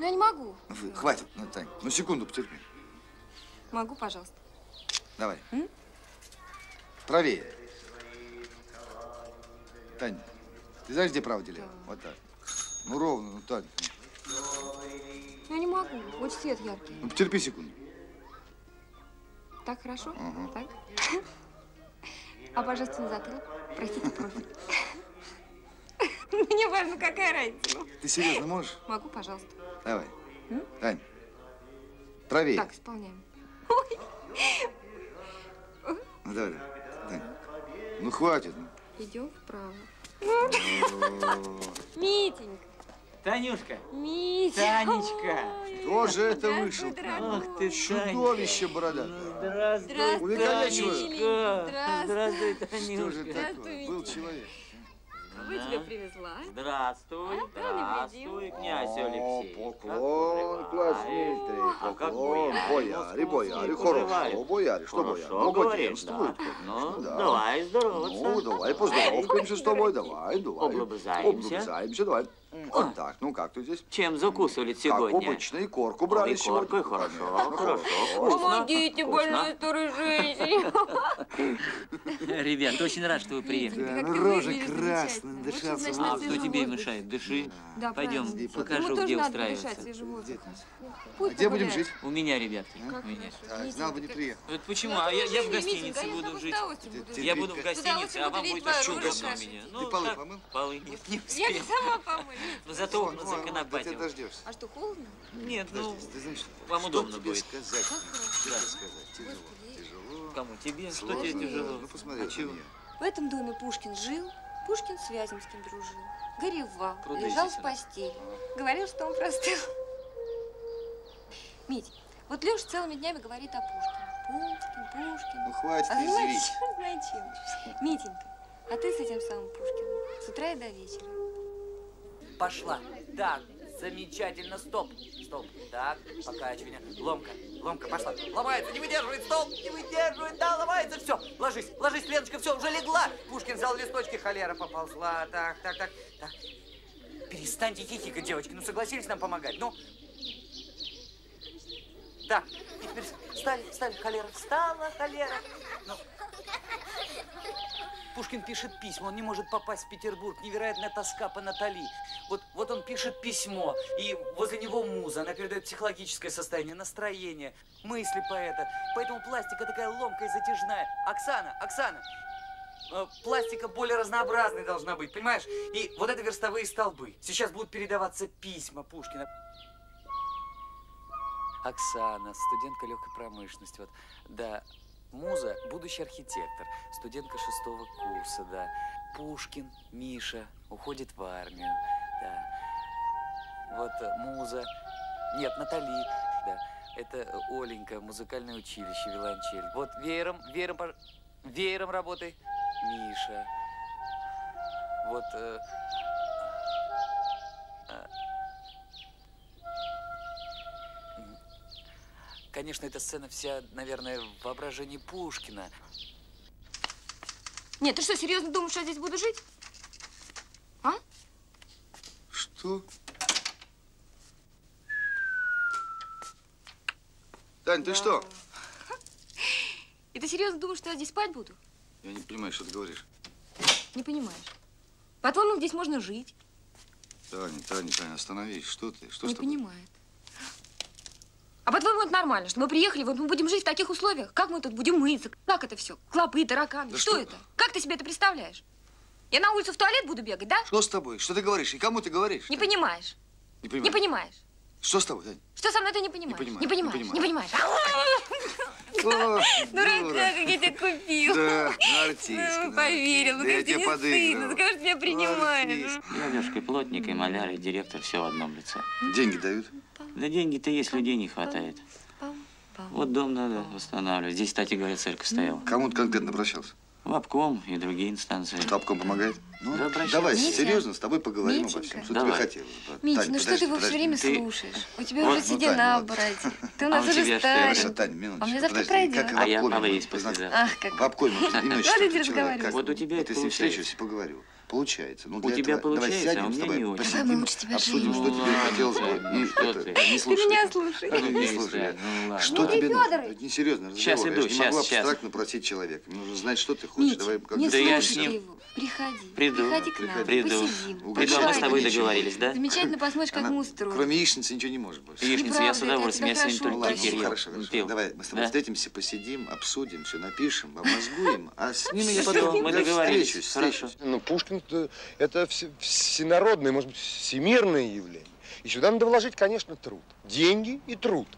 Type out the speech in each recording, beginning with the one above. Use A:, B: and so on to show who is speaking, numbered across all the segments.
A: Ну, я не могу.
B: Вы- Хватит, ну, Тань, ну секунду потерпи.
A: Могу, пожалуйста.
B: Давай.
A: М?
B: Правее. Тань, ты знаешь, где право деление? Вот так. Ну, ровно, ну, Тань.
A: Ну, я не могу. Вот свет яркий.
B: Ну, потерпи секунду.
A: Так хорошо?
B: Ага.
A: Так? А божественный затылок? Простите, профиль. Мне важно, какая разница. Ну,
B: Ты серьезно можешь?
A: Могу, пожалуйста.
B: Давай.
A: М?
B: Тань, правее.
A: Так, исполняем.
B: Ну, давай, давай. Тань. Ну, хватит. ну.
A: Идем вправо. Митенька,
C: Танюшка,
A: Митя.
C: Танечка.
A: Ой,
B: Кто же это вышел?
C: Ах ты,
B: Чудовище
C: Ну,
B: бородатое.
C: здравствуй,
A: Здравствуй.
C: Танечка.
A: Здравствуй.
C: Здравствуй,
B: Что
C: Танюшка.
B: же такое? Был человек.
A: Кого я тебе привезла?
C: Здравствуй,
A: А,
C: здравствуй, князь
B: О,
C: Алексей.
B: поклон, Дмитрий,
C: А как
B: поклон, бояре, бояре, хорошо, бояре, что бояре? Ну,
C: да. Ну,
B: да.
C: давай здороваться.
B: Ну, давай поздороваемся с тобой, давай, давай.
C: Облобызаемся.
B: Облобызаемся, давай. Вот так, ну как ты здесь?
C: Чем закусывали
B: Как
C: сегодня?
B: обычно, и корку брали
C: Ой,
B: сегодня.
C: коркой хорошо, хорошо.
B: хорошо.
A: Помогите больной старой женщине.
D: Ребят, очень рад, что вы приехали.
A: Как
B: ну, рожа красная, дышаться
A: что.
D: А
A: на
D: кто
A: свежем
D: тебе мешает? Дыши.
A: Да,
D: Пойдем,
A: правильно.
D: покажу, где устраиваться.
B: А где будем жить?
D: У меня, ребятки.
A: Как
D: У меня.
B: знал бы, не
A: как-
B: приехал.
D: Вот почему?
A: Ну,
D: А я, я в гостинице
A: я
D: буду жить. Я буду в гостинице, а вам будет чудо
A: рожу
D: меня.
B: Ты
D: Ну,
B: полы
D: так,
B: помыл?
D: Полы нет, не
A: Я
D: успею.
A: сама помою.
D: Но зато
B: Вон, вон, вон, да ты
D: законопатил.
B: дождешься.
A: А что, холодно?
D: Нет, ну,
B: ты знаешь,
D: вам удобно
B: тебе
D: будет.
B: сказать? Что сказать? Тяжело, тяжело.
D: кому? Тебе? Что тебе тяжело?
B: Ну, посмотри
D: А чего?
A: В этом доме Пушкин жил, Пушкин с Вяземским дружил. Горевал,
D: Круто,
A: лежал в постели. Говорил, что он простыл. Мить, вот Леша целыми днями говорит о Пушкине. Пушкин, Пушкин.
B: Ну, хватит
A: А знает чем. Митенька, а ты с этим самым Пушкиным с утра и до вечера.
E: Пошла. Так, замечательно. Стоп. Стоп. Так, покачивание. Ломка. Ломка пошла. Ломается, не выдерживает. Стоп. Не выдерживает. Да, ломается. Все. Ложись. Ложись, Леночка. Все, уже легла. Пушкин взял листочки. Холера поползла. Так, так, так. так. Перестаньте хихикать, девочки. Ну, согласились нам помогать. Ну. Так. И теперь встали, встали. Холера встала, холера. Ну. Пушкин пишет письма, он не может попасть в Петербург. Невероятная тоска по Натали. Вот, вот он пишет письмо, и возле него муза. Она передает психологическое состояние, настроение, мысли поэта. Поэтому пластика такая ломкая и затяжная. Оксана, Оксана, э, пластика более разнообразной должна быть, понимаешь? И вот это верстовые столбы. Сейчас будут передаваться письма Пушкина. Оксана, студентка легкой промышленности. Вот, да, Муза, будущий архитектор, студентка шестого курса, да. Пушкин, Миша, уходит в армию, да. Вот э, Муза, нет, Натали, да. Это э, Оленька, музыкальное училище, виолончель. Вот веером, веером, веером работай, Миша. Вот, Конечно, эта сцена вся, наверное, в воображении Пушкина.
A: Нет, ты что, серьезно думаешь, что я здесь буду жить? А?
B: Что? Тань, ты что?
A: И И ты серьезно думаешь, что я здесь спать буду?
B: Я не понимаю, что ты говоришь.
A: Не понимаешь. По-твоему, здесь можно жить?
B: Таня, Таня, Таня, остановись. Что ты? Что
A: не
B: с тобой?
A: понимает. А по-твоему, это нормально, что мы приехали, вот мы будем жить в таких условиях? Как мы тут будем мыться? Как это все? Клопы, тараканы.
B: Да
A: что,
B: что-
A: это? Как ты себе это представляешь? Я на улицу в туалет буду бегать, да?
B: Что с тобой? Что ты говоришь? И кому ты говоришь?
A: Не
B: Тань?
A: понимаешь.
B: Не
A: Не
B: понимаю.
A: понимаешь.
B: Что с тобой, Тань?
A: Что со мной ты не понимаешь?
B: понимаю,
A: Не
B: не
A: понимаешь. Не понимаешь. Дурака,
B: дура.
A: как я тебя купил.
B: Да, артистка.
A: Ну,
B: да,
A: поверил, ну как тебе не стыдно, ну как же тебя принимаешь?
B: Артистка.
D: Дядюшка и плотник, и маляр, и директор все в одном лице.
B: Деньги дают?
D: Да деньги-то есть, людей не хватает. Вот дом надо восстанавливать. Здесь, кстати говоря, церковь стояла.
B: Кому ты конкретно обращался?
D: В обком и другие инстанции.
B: Тапком помогает? Ну,
D: Да
B: давай,
A: Митя.
B: серьезно, с тобой поговорим
A: Митенька.
B: обо всем. Что
D: Давай.
B: тебе хотелось бы?
A: Митя,
B: Тань,
A: ну что
B: подожди,
A: ты его все время
D: Ты-
A: слушаешь? У тебя
D: Вот,
A: уже
B: ну,
A: седина
B: вот.
A: бороде. Ты у
D: А
A: нас
D: у
A: уже
D: что,
A: старый.
B: Тань, минуточку.
A: А мне завтра
B: подожди,
A: пройдет.
B: Как
D: А я
B: мы познакомились.
D: послезавтра.
A: Ах, как.
B: В обкоме
A: разговаривать.
B: как-
D: Вот у тебя это получается.
B: встречусь и поговорю. Получается. Ну,
D: У тебя
B: этого давай
D: получается, а у
B: с
D: меня
B: тобой,
D: не очень.
B: посидим,
A: Давай лучше тебя
B: обсудим, что тебе
D: Ну,
B: хотелось бы.
D: что ты?
A: Ты меня слушай.
B: Ну, не
D: Есть,
B: слушай.
D: ну.
B: Что
A: Ну,
B: тебе нужно? Несерьезно разговор.
D: иду,
B: Я же не могу абстрактно просить человека. Мне нужно знать, что ты хочешь. Давай как
A: не
D: Да я с ним-.
A: Приходи.
D: Приду.
A: Приходи к нам.
B: Приходи.
D: Приду.
A: Посидим.
B: Приду,
D: мы с тобой договорились, да?
A: Замечательно посмотришь, как
B: Она,
A: мы устроим.
B: Кроме яичницы ничего не может больше.
D: Яичницу я с удовольствием. Я сегодня
A: хорошо
B: Ну
D: только кефир
B: ну,
D: ел.
B: хорошо, хорошо.
D: Пил.
B: Давай мы с тобой
D: Да?
B: встретимся, посидим, обсудим, все напишем, обмозгуем, а с ними я потом
D: мы договорились.
B: встречусь,
D: Хорошо.
F: Ну, Пушкин это все- всенародное, может быть, всемирное явление. И сюда надо вложить, конечно, труд. Деньги и труд.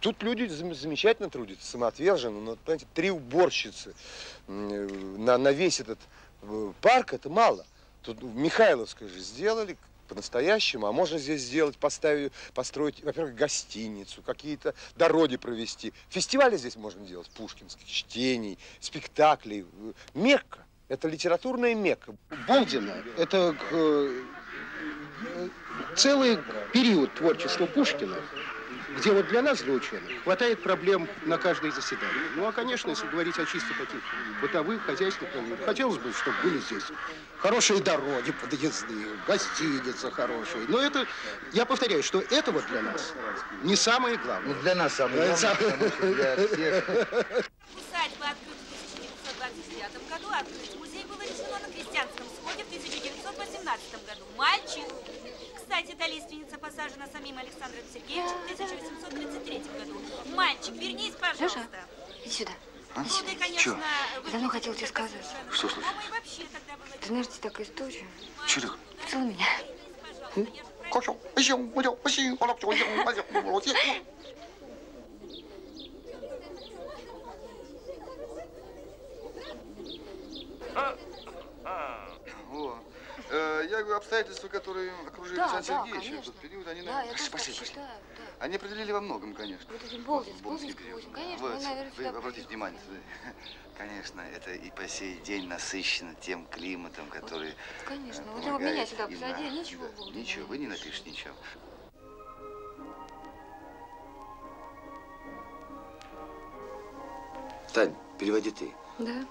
F: Тут люди зам- замечательно трудятся, самоотверженно, но, понимаете, три уборщицы э, на, на весь этот парк это мало. Тут в Михайловской же сделали по-настоящему, а можно здесь сделать, поставить, построить, во-первых, гостиницу, какие-то дороги провести. Фестивали здесь можно делать, пушкинских, чтений, спектаклей. Мекка. Это литературная Мекка.
G: Болдина – это э, э, целый период творчества Пушкина, где вот для нас, для ученых, хватает проблем на каждое заседание. Ну, а, конечно, если говорить о чисто таких бытовых, хозяйственных, то хотелось бы, чтобы были здесь хорошие дороги подъездные, гостиница хорошая. Но это, я повторяю, что это вот для нас не самое главное.
B: Ну, для нас самое
G: Да,
B: главное,
G: сам-
B: потому что для всех.
H: Усадьба открыта в 1929 году, открыть музей было решено на крестьянском сходе в 1918 году. Мальчик! Кстати, эта лиственница посажена самим Александром Сергеевичем в 1833 году. Мальчик, вернись, пожалуйста.
A: Иди сюда.
B: А?
H: Ну, ты,
B: Чё?
H: конечно,
A: Я давно хотела тебе сказать.
H: совершенно
B: Что случилось?
A: Ты знаешь, здесь такая история.
B: Чё так?
A: Поцелуй меня.
B: О, э, я говорю, обстоятельства, которые окружили
A: Да,
B: Александра
A: да,
B: Сергеевича в
A: конечно.
B: тот период, они,
A: Да,
B: наверное,
A: я
B: пошли, пошли.
A: считаю, да.
B: Они определили во многом, конечно.
A: Вот этим Болдин,
B: Болдинский
A: Болдинский
B: период.
A: восемь. Конечно,
B: Вот,
A: мы, наверное,
B: вы
A: сюда
B: обратите внимание, конечно, это и по сей день насыщено тем климатом, который
A: Конечно.
B: э,
A: Вот его меня сюда посадили, ничего
B: да,
A: Болдина
B: Ничего, вы не напишете ничего. Тань, переводи ты.
A: Да.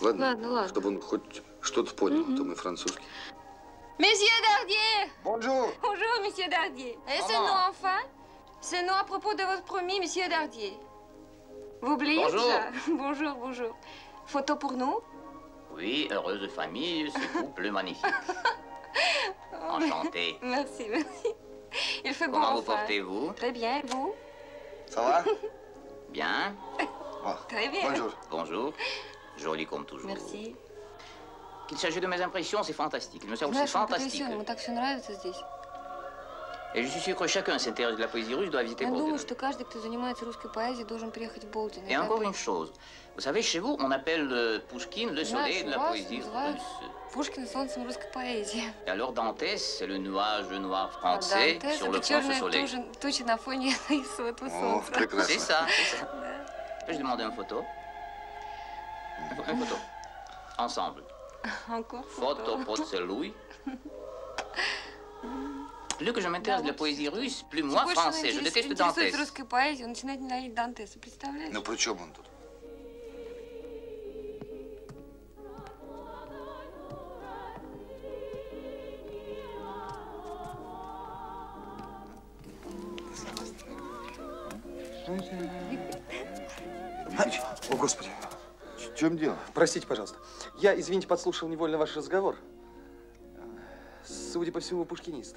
B: Ладно?
A: Ладно, ладно.
B: Чтобы он хоть что-то понял, а то мы французский.
A: Monsieur Dardier
B: Bonjour
A: Bonjour, monsieur Dardier. Et ce nom enfin? Ce nom à propos de votre premier, monsieur Dardier. Vous oubliez
I: bonjour.
A: Bonjour, bonjour. Photo pour nous?
I: Oui, heureuse famille, ce couple magnifique. Enchanté.
A: Merci, merci. Il fait
I: Comment bon
A: vous
I: portez-vous?
A: Très bien, vous?
B: Ça va?
I: Bien?
A: Très bien.
B: Bonjour.
I: Bonjour. Joli comme toujours.
A: Merci.
I: Qu'il s'agisse de mes impressions, c'est fantastique. Il me semble
A: Знаешь,
I: aussi
A: он
I: fantastique.
A: потрясен, ему так все нравится здесь.
I: Et je suis sûr que chacun s'intéresse de la poésie russe doit visiter
A: Я думаю,
I: Bolden.
A: что каждый, кто занимается русской поэзией, должен приехать в Болдин.
I: Et encore une chose. Vous savez, chez vous, on appelle euh, Pouchkine le soleil de la
A: у вас
I: poésie
A: называют
I: russe.
A: Пушкин солнцем русской поэзии.
I: Et alors Dantès, c'est le nuage noir
A: А
I: français
A: Дантес
I: sur
A: это
I: le fond de
A: черная
I: soleil.
A: туча, туча на фоне этого
B: О,
A: солнца.
B: прекрасно.
I: C'est ça, c'est ça. Peux-je demander une photo Une photo. Ensemble.
A: Encore
I: Photo поцелуй. Plus que je m'intéresse de la poésie russe, plus moi, français, je déteste Dantès.
A: русской поэзией, он начинает ненавидеть Дантеса, представляешь?
B: Ну при чем он тут? О, Господи. Чем дело?
J: Простите, пожалуйста. Я, извините, подслушал невольно ваш разговор. Судя по всему, пушкинист.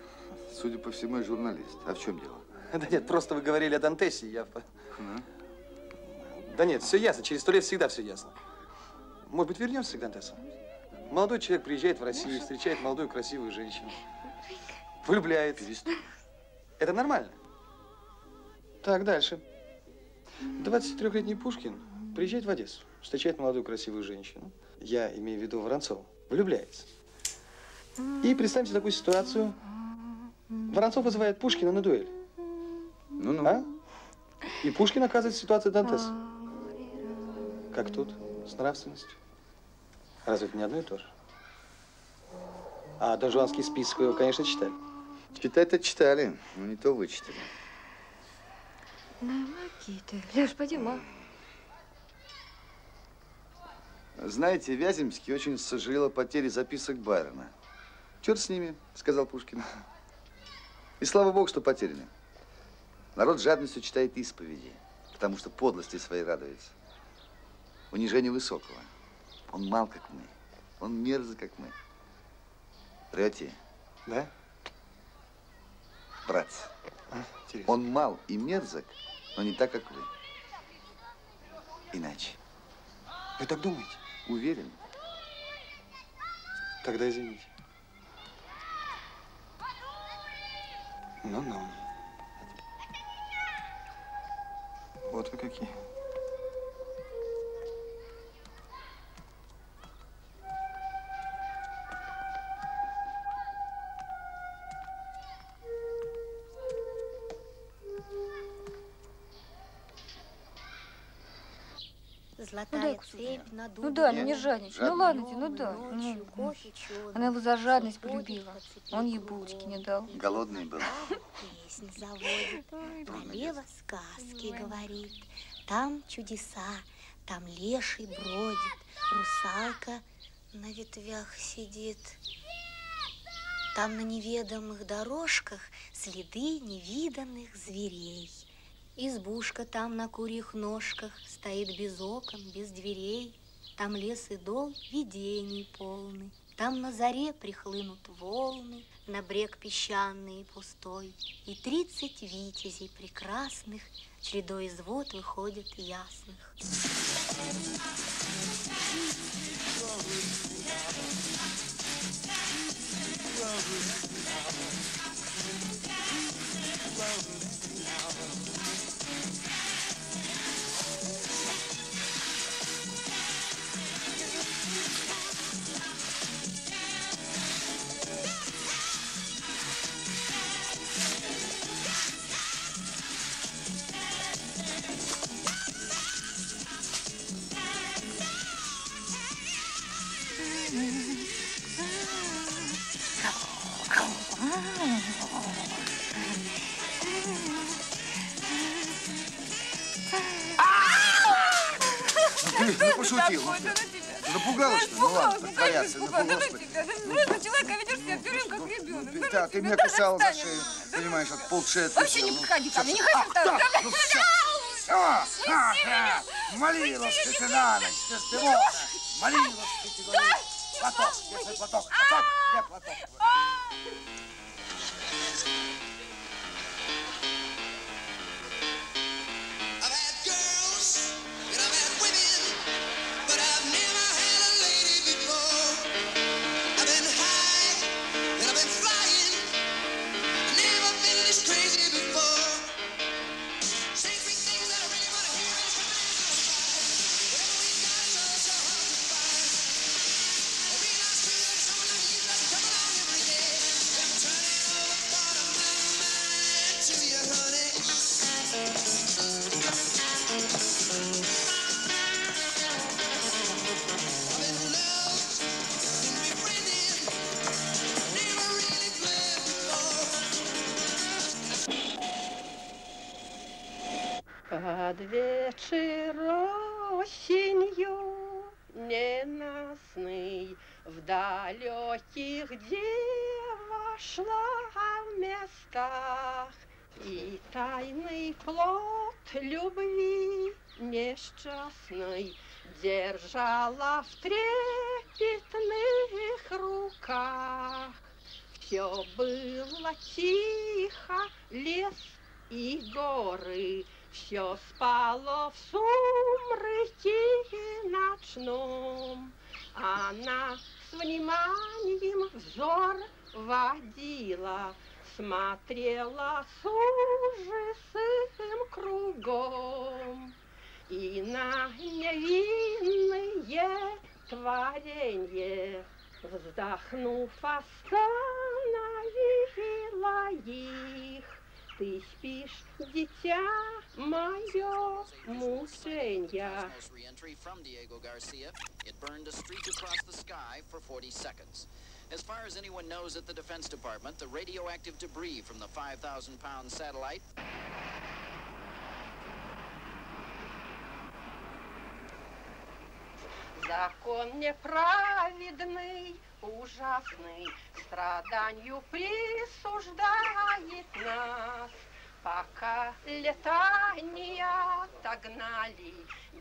B: Судя по всему, я журналист. А в чем дело?
J: Да нет, просто вы говорили о Дантесе, я...
B: Ну?
J: Да нет, все ясно, через сто лет всегда все ясно. Может быть, вернемся к Дантесу? Молодой человек приезжает в Россию, встречает молодую красивую женщину. Влюбляется. Это нормально. Так, дальше. 23-летний Пушкин приезжает в Одессу, встречает молодую красивую женщину. Я имею в виду Воронцова. Влюбляется. И представьте такую ситуацию. Воронцов вызывает Пушкина на дуэль.
B: Ну-ну.
J: А? И Пушкин оказывается в ситуации Дантеса. Как тут, с нравственностью. Разве это не одно и то же? А донжуанский список вы его, конечно, читали.
B: Читать-то читали, но не то вычитали.
A: Никита. Леш, пойдем, а?
B: Знаете, Вяземский очень сожалел о потере записок Байрона. Черт с ними, сказал Пушкин. И слава богу, что потеряны. Народ жадностью читает исповеди, потому что подлости своей радуется. Унижение высокого. Он мал, как мы. Он мерзок, как мы. Врете,
J: Да?
B: братцы.
J: А, интересно.
B: Он мал и мерзок, но не так, как вы. Иначе.
J: Вы так думаете?
B: Уверен.
J: Тогда извините. Ну-ну. Вот вы какие.
K: Золотая
A: дай
K: цепь
A: Ну да, ну не жадничай. Ну ладно тебе, ну да. Ну,
K: кофе.
A: Она его за жадность полюбила. Он ей булочки не дал.
B: Голодный был.
K: Песнь заводит, королева сказки говорит. Там чудеса, там леший бродит, русалка на ветвях сидит. Там на неведомых дорожках следы невиданных зверей. Избушка там на курьих ножках стоит без окон, без дверей. Там лес и дол видений полный. Там на заре прихлынут волны, на брег песчаный и пустой. И тридцать витязей прекрасных чередой из вод выходят ясных.
B: Ну, ты пошутил. Ну, Напугалась, что? Ну ладно, притворяться. Ну, господи.
A: Взрослый человек, а ведешь себя все время как ребенок.
B: Да, ты меня кусала за шею, понимаешь, от полшеи
A: Вообще не подходи ко мне, не хочу
B: ну все, молилась ты, ты на ночь, Деспирона, молилась ты, ты говоришь. Платок, где платок, платок, где платок?
L: Под вечер осенью ненастный В далеких дева шла в местах И тайный плод любви несчастной держала в трепетных руках. Все было тихо, лес и горы, все спало в сумраке ночном. Она с вниманием взор водила, смотрела с ужасом кругом. И на невинные творенье, вздохнув, остановила их. Ты спишь, дитя мое, мученья.
M: re-entry from Diego Garcia. It burned a streak across the sky for 40 seconds. As far as anyone knows at the Defense Department, the radioactive debris from the 5,000-pound satellite
L: Закон неправедный, ужасный, страданию присуждает нас. Пока летания отогнали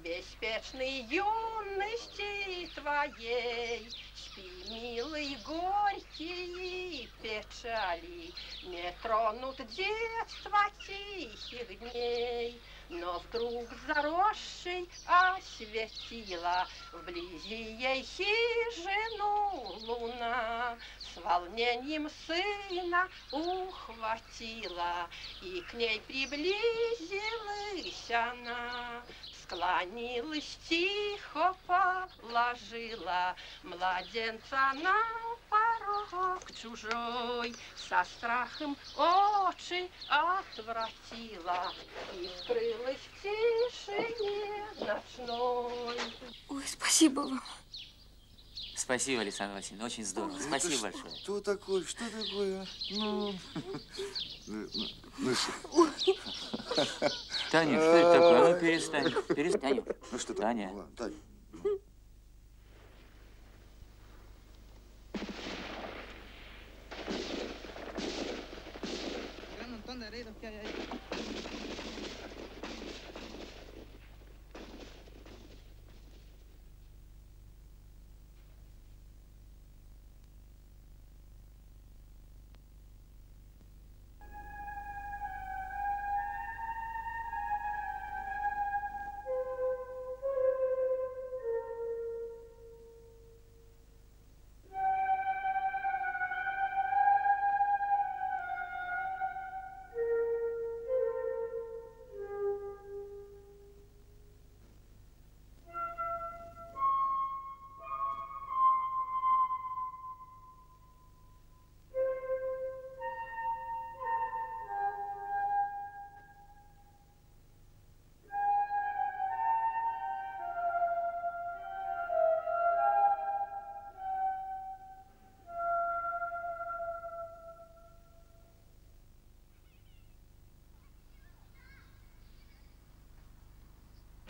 L: беспечной юности твоей, Спи, милый, горькие печали, Не тронут детства тихих дней. Но вдруг заросший осветила Вблизи ей хижину луна. С волнением сына ухватила, И к ней приблизилась она. Склонилась тихо, положила Младенца на порог чужой, Со страхом очи отвратила И скрылась в тишине ночной.
A: Ой, спасибо вам.
E: Спасибо, Александр Васильевич, очень здорово.
B: Это
E: Спасибо
B: что-
E: большое.
B: Что такое? Что такое? Ну, ну, ну, ну что?
D: Таня, что это такое? А ну перестань. Перестань.
B: Ну что
D: Таня.
B: Таня.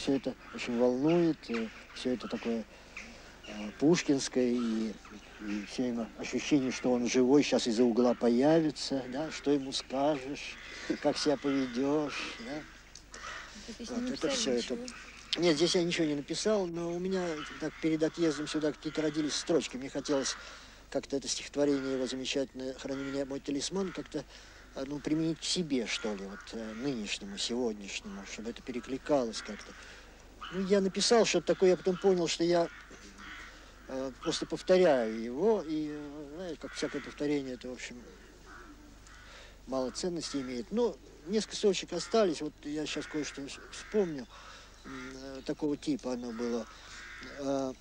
N: Все это очень волнует, все это такое э, пушкинское, и, и все время ощущение, что он живой, сейчас из-за угла появится, да, что ему скажешь, как себя поведешь, да. Вот, это все это. Нет, здесь я ничего не написал, но у меня так перед отъездом сюда какие-то родились строчки. Мне хотелось как-то это стихотворение его замечательное «Храни меня, мой талисман» как-то ну, применить к себе, что ли, вот э, нынешнему, сегодняшнему, чтобы это перекликалось как-то. Ну, я написал что-то такое, я потом понял, что я э, просто повторяю его, и, э, знаете, как всякое повторение, это, в общем, мало ценности имеет. Но несколько строчек остались, вот я сейчас кое-что вс- вспомню, э, такого типа оно было. Э,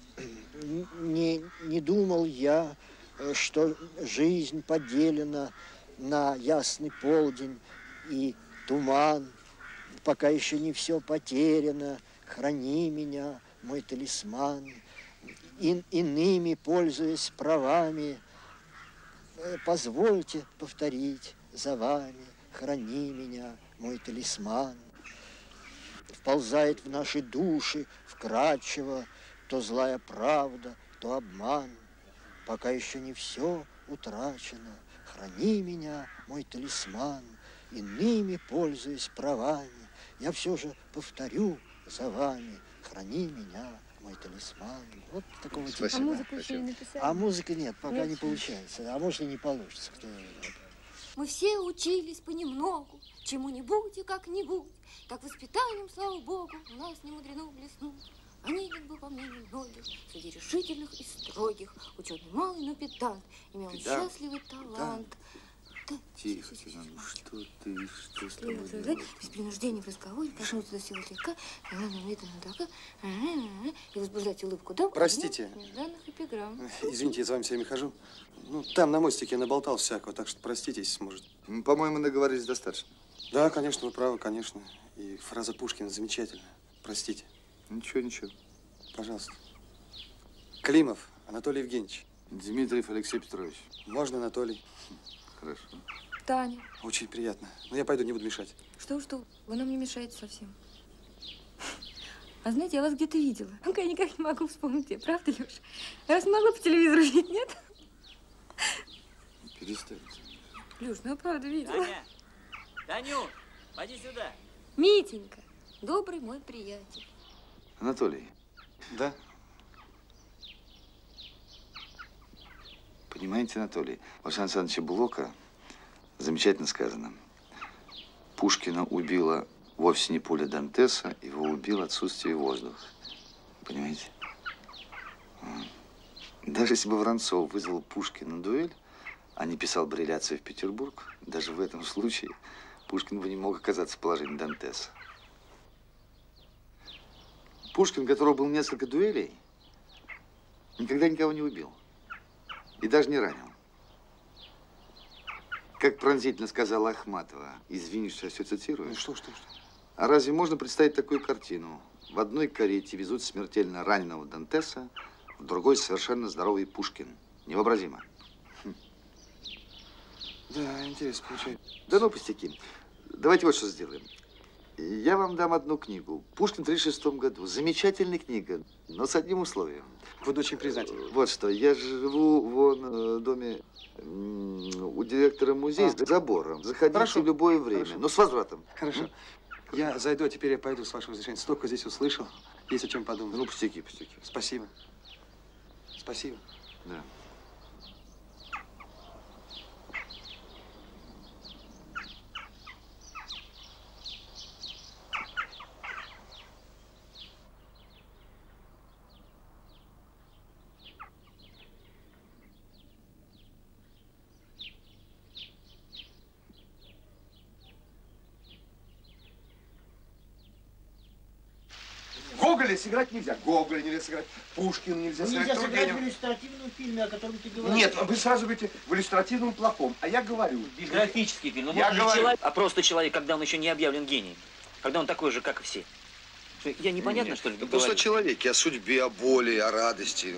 N: Не, не думал я, э, что жизнь поделена на ясный полдень и туман, пока еще не все потеряно, храни меня, мой талисман. Ин- иными, пользуясь правами, э, позвольте повторить за вами, храни меня, мой талисман. Вползает в наши души вкрадчиво то злая правда, то обман. Пока еще не все утрачено, храни меня, мой талисман, иными пользуясь правами. Я все же повторю за вами, храни меня, мой талисман. Вот такого типа.
B: Спасибо, А музыку еще не написали?
N: А музыка нет, пока
A: Нет?
N: не получается. А может и не получится. Кто знает.
A: Мы все учились понемногу, чему-нибудь и как-нибудь. Так воспитанием, слава богу, у нас не мудрено блеснуть. Онегин был, по мнению многих, среди решительных и строгих. Ученый малый, но педант, имел
B: Педант,
A: счастливый талант. Да,
B: Тихо, тихо. Ну что ты, что с тобой
A: Без
B: делаешь?
A: принуждения в разговоре, коснуться до силы слегка, главным видом дурака, и возбуждать улыбку дам.
J: Простите.
A: Нежданных эпиграмм.
J: Извините, я за вами все время хожу. Ну, там на мостике наболтал всякого, так что проститесь, может.
B: М, По-моему, наговорились достаточно.
J: Да, конечно, вы правы, конечно. И фраза Пушкина замечательная. Простите.
B: Ничего, ничего.
J: Пожалуйста. Климов Анатолий Евгеньевич.
B: Дмитриев Алексей Петрович.
J: Можно, Анатолий?
B: Хорошо.
A: Таня,
J: Очень приятно. Но я пойду, не буду мешать.
A: что, что, вы нам не мешаете совсем. А знаете, я вас где-то видела. Только я никак не могу вспомнить где. Правда, Леша? Я вас могла по телевизору видеть, нет?
B: Перестань.
A: Леш, ну я правда видела.
D: Таня! Таню, поди сюда.
A: Митенька, добрый мой приятель.
B: Анатолий.
J: Да?
B: Понимаете, Анатолий, у Александра Александровича Блока замечательно сказано. Пушкина убила вовсе не пуля Дантеса, его убило отсутствие воздуха. Понимаете? Даже если бы Воронцов вызвал Пушкина на дуэль, а не писал бы реляцию в Петербург, даже в этом случае Пушкин бы не мог оказаться в положении Дантеса. Пушкин, у которого было несколько дуэлей, никогда никого не убил. И даже не ранил. Как пронзительно сказала Ахматова, извини, что я все цитирую.
J: Ну что, что, что?
B: А разве можно представить такую картину? В одной карете везут смертельно раненого Дантеса, в другой совершенно здоровый Пушкин. Невообразимо.
J: Да, интересно получается.
B: Да ну пустяки. Давайте вот что сделаем. Я вам дам одну книгу. Пушкин в 36 году. Замечательная книга, но с одним условием.
J: Буду очень признателен.
B: Вот что, я живу вон э, в доме у директора музея
J: А.
B: с забором. Заходите
J: Хорошо.
B: в любое время,
J: Хорошо.
B: но с возвратом.
J: Хорошо. Я зайду, а теперь я пойду, с вашего разрешения. Столько здесь услышал. Есть о чем подумать.
B: Ну, пустяки, пустяки.
J: Спасибо. Спасибо.
B: Да.
F: Гоголя сыграть нельзя. Гоголя нельзя сыграть. Пушкина нельзя сыграть.
N: Нельзя сыграть в иллюстративном фильме, о котором ты говоришь.
F: Нет, вы сразу говорите в иллюстративном плохом. А я говорю.
D: Биографический фильм. Ну,
F: Я говорю.
D: человек, а просто человек, когда он еще не объявлен гением. Когда он такой же, как и все. Я непонятно, что ли,
B: Ну, просто
D: говорю?
B: человеке, о судьбе, о боли, о радости.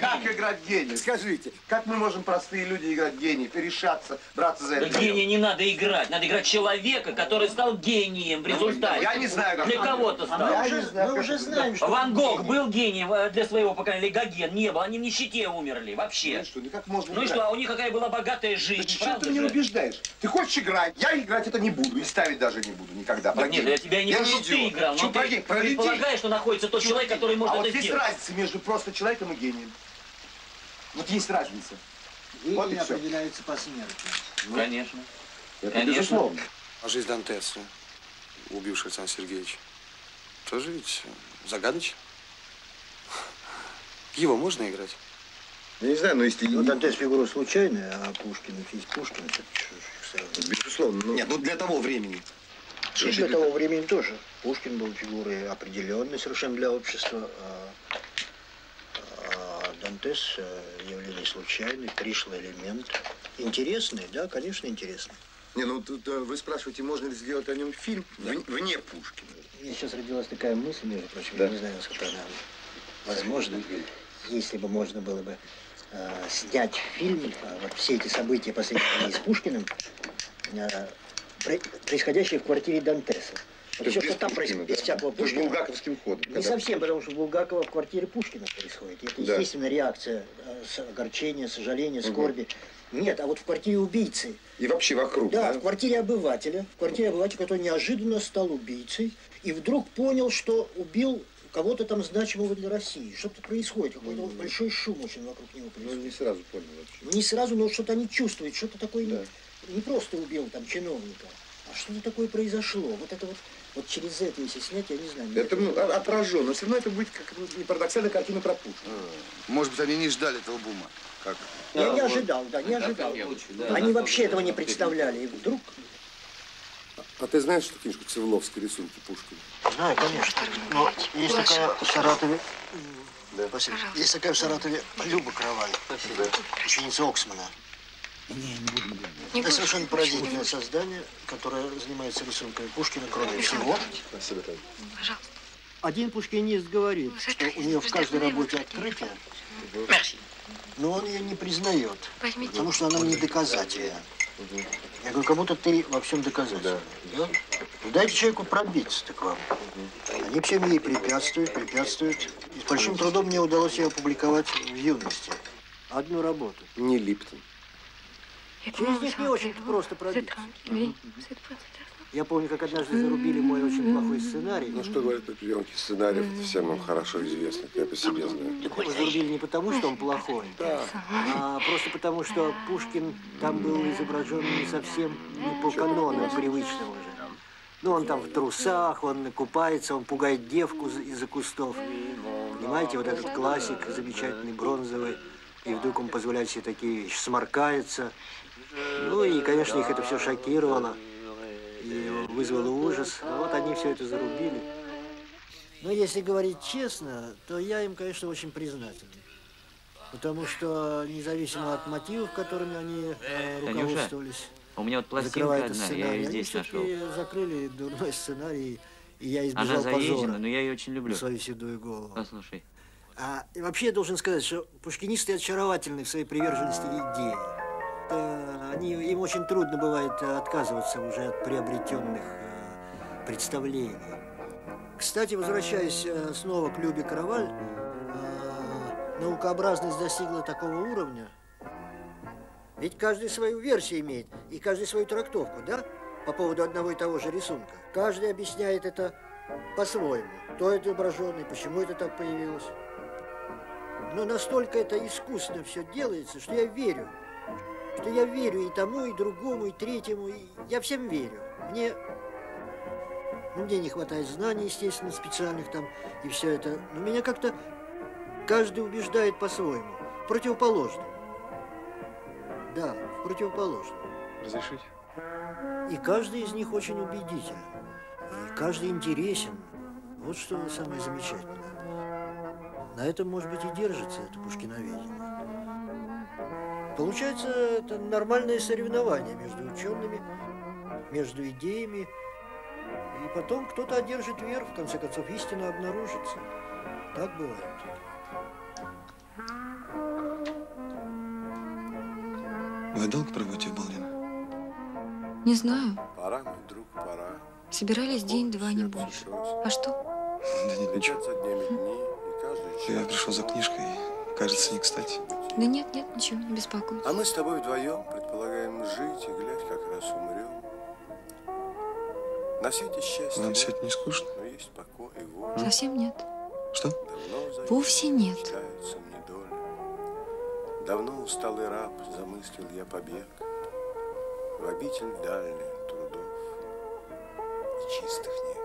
F: Как играть гений? Скажите, как мы можем, простые люди, играть гений, перешаться, браться за
D: Да
F: это?
D: гения не надо играть. Надо играть человека, который стал гением в результате.
F: Я не знаю, как-
D: Для кого-то
F: А
D: стал.
F: мы уже знаем,
N: Мы уже знаем, что...
D: Ван Гог был гением э, для своего поколения, или Гоген не был. Они в нищете умерли вообще.
F: Ну что, ну как можно
D: Ну и
F: играть?
D: что, а у них какая была богатая жизнь,
F: Да что
D: правда
F: ты меня убеждаешь? Ты хочешь играть? Я играть это не буду. И ставить даже не буду никогда.
D: Так нет, я тебя не
F: я
D: прошу, ты играл, ты
F: про
D: предполагаешь, что находится тот человек, который может
F: а
D: это
F: вот есть разница между просто человеком и гением. Вот есть разница.
N: Гений
F: Вот
N: определяется по смерти.
D: Ну, Конечно.
F: Это
D: Конечно.
F: безусловно.
J: А жизнь Дантеса, убивший Александра Сергеевича, тоже ведь э, загадочно. Его можно играть?
B: Я не знаю, но если...
N: Ну, Дантес фигура случайная, а Пушкин есть Пушкин. Это?
B: Безусловно. но-
F: Нет, ну для того времени.
N: И для того времени тоже. Пушкин был фигурой определенной совершенно для общества. А, а Дантес э, явление случайный, пришлый элемент. Интересный, да, конечно, интересный.
B: Не, ну тут э, вы спрашиваете, можно ли сделать о нем фильм вне- вне Пушкина.
N: Меня сейчас родилась такая мысль, между прочим,
B: Да.
N: я не знаю, насколько она возможна. Если бы можно было бы э, снять фильм, э, вот все эти события последние с Пушкиным, э, происходящие в квартире Дантеса. Вот все, что там происходит, без всякого
B: То
N: Пушкина.
B: булгаковским ходом.
N: Не
B: когда-
N: совсем, потому что Булгакова в квартире Пушкина происходит. Это
B: Да.
N: естественная реакция э, огорчения, сожаления, скорби. Нет, а вот в квартире убийцы.
B: И вообще вокруг,
N: Да,
B: да?
N: в квартире обывателя. В квартире обывателя, который неожиданно стал убийцей. И вдруг понял, что убил кого-то там значимого для России. Что-то происходит, какой-то вот большой шум очень вокруг него
B: Ну,
N: происходит.
B: не сразу понял вообще.
N: Ну, не сразу, но что-то они чувствуют, что-то такое не, не просто убил там чиновника, а что-то такое произошло. Вот это вот, вот через это, если снять, я не знаю.
B: Это ну, о- отражен, но все равно это будет как ну, не парадоксальная картина про Пушкина. Может быть, они не ждали этого бума. Как?
N: Я не ожидал, да, не ожидал. Они вообще этого не представляли. И вдруг...
F: А ты знаешь, что книжку Цивловской рисунки Пушкина?
N: Знаю, конечно. Но есть такая в Саратове... Спасибо. Есть такая в Саратове Люба Кроваль. Ученица Оксмана. Это совершенно поразительное создание, которое занимается рисунками Пушкина, кроме всего.
B: Спасибо, Тань.
N: Один пушкинист говорит, что у нее в каждой работе открытие, но он ее не признает, потому что она не доказательна. Я говорю, как будто ты во всем доказательна. Да? Ну, Дайте человеку пробиться так вам. Они всем ей препятствуют, препятствуют. И с большим трудом мне удалось ее опубликовать в юности. Одну работу.
F: Не Липтон.
N: Через них не очень просто пробиться. Я помню, как однажды зарубили мой очень плохой сценарий.
F: Ну, что говорят по приемке сценариев, это всем нам хорошо известно, я по себе знаю.
N: Его зарубили не потому, что он плохой, а просто потому, что Пушкин там был изображен не совсем не по канону привычным уже. Ну, он там в трусах, он купается, он пугает девку за- из-за кустов. Понимаете, вот этот классик замечательный, бронзовый. И вдруг он позволяет себе такие вещи, сморкается. Ну и, конечно, их это все шокировало и вызвало ужас. А вот они все это зарубили. Но если говорить честно, то я им, конечно, очень признателен. Потому что независимо от мотивов, которыми они э,
D: Танюша,
N: руководствовались,
D: у меня вот пластинка одна,
N: этот
D: я
N: сценарий,
D: ее
N: они
D: здесь нашел.
N: закрыли дурной сценарий, и я избежал
D: Она заезжена,
N: позора
D: но я ее очень люблю.
N: свою седую голову.
D: Послушай.
N: А, и вообще я должен сказать, что пушкинисты очаровательны в своей приверженности идеи. Они, им очень трудно бывает э, отказываться уже от приобретенных э, представлений. Кстати, возвращаясь э, снова к Любе Караваль, наукообразность достигла такого уровня. Ведь каждый свою версию имеет, и каждый свою трактовку, да? По поводу одного и того же рисунка. Каждый объясняет это по-своему. Кто это изображенный, почему это так появилось. Но настолько это искусно все делается, что я верю. Что я верю и тому, и другому, и третьему. И я всем верю. Мне, ну, мне не хватает знаний, естественно, специальных там, и все это. Но меня как-то каждый убеждает по-своему. Противоположно. Да, противоположно.
J: Разрешить?
N: И каждый из них очень убедителен. И каждый интересен. Вот что самое замечательное. На этом, может быть, и держится это пушкиноведение. Получается, это нормальное соревнование между учеными, между идеями. И потом кто-то одержит верх, в конце концов, истина обнаружится. Так бывает.
O: Вы долго проводите в Балдино?
A: Не знаю.
F: Пора, мой друг, пора.
A: Собирались день-два, не больше. А что?
O: Да нет, ничего. Я пришел за книжкой, кажется, не кстати.
A: Да нет, нет, ничего, не беспокойся.
F: А мы с тобой вдвоем предполагаем жить и глядь, как раз умрем. На свете счастье. Нет,
O: все это не скучно?
F: Но есть покой и воля.
A: Совсем нет.
O: Что?
F: Давно
A: Вовсе нет.
F: мне доля. Давно усталый раб замыслил я побег В обитель дальних трудов и чистых нег.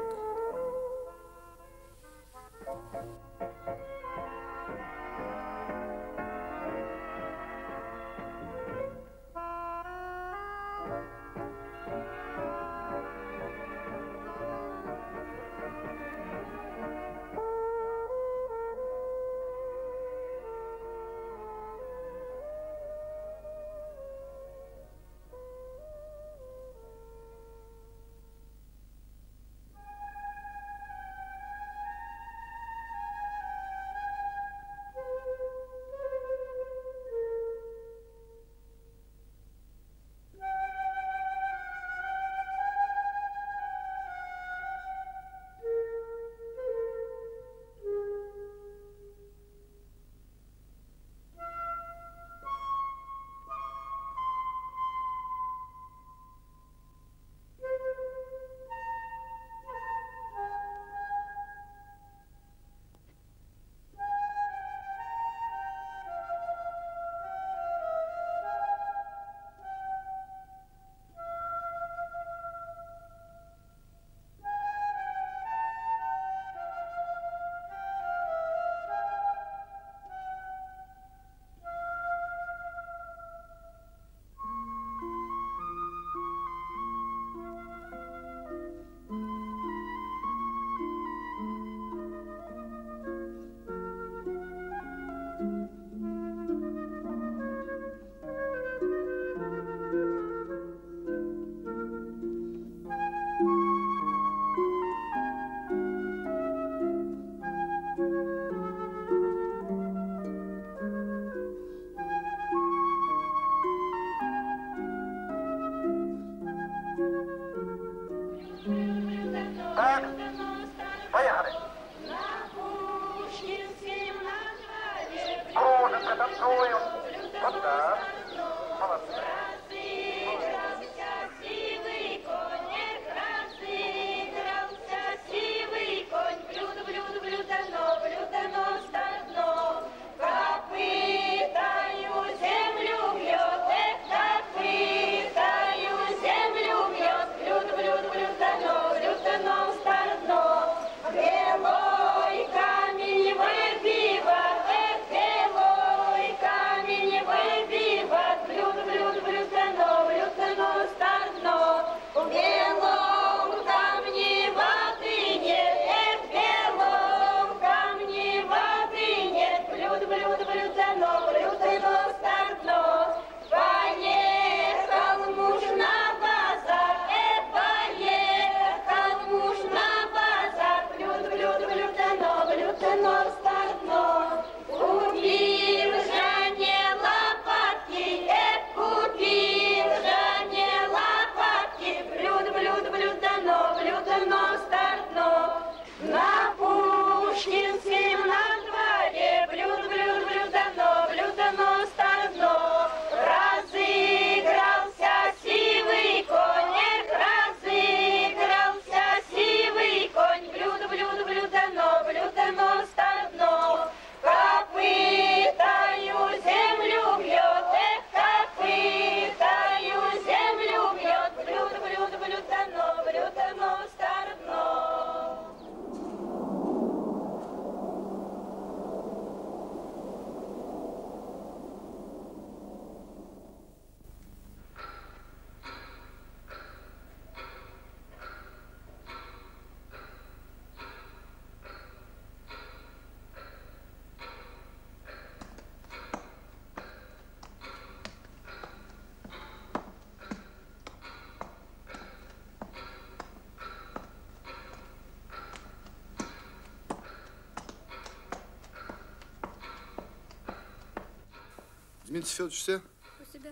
B: Все?
A: У себя.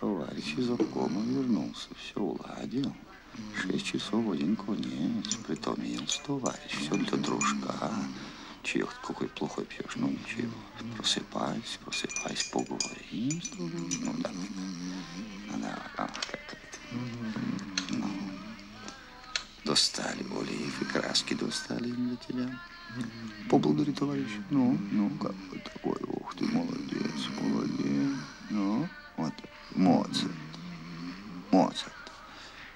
B: Товарищ из обкома вернулся, все уладил. Шесть часов один конец, притомился товарищ, все для дружка. Чаек какой плохой пьешь, ну ничего, просыпайся, просыпайся, поговорим с тобой. Ну да, ну да, а, как это. Ну, достали олеев и краски, достали для тебя. Поблагодари, товарищ. Ну, ну, как вы такой? Ух ты, молодец, молодец. Ну, вот, Моцарт. Моцарт.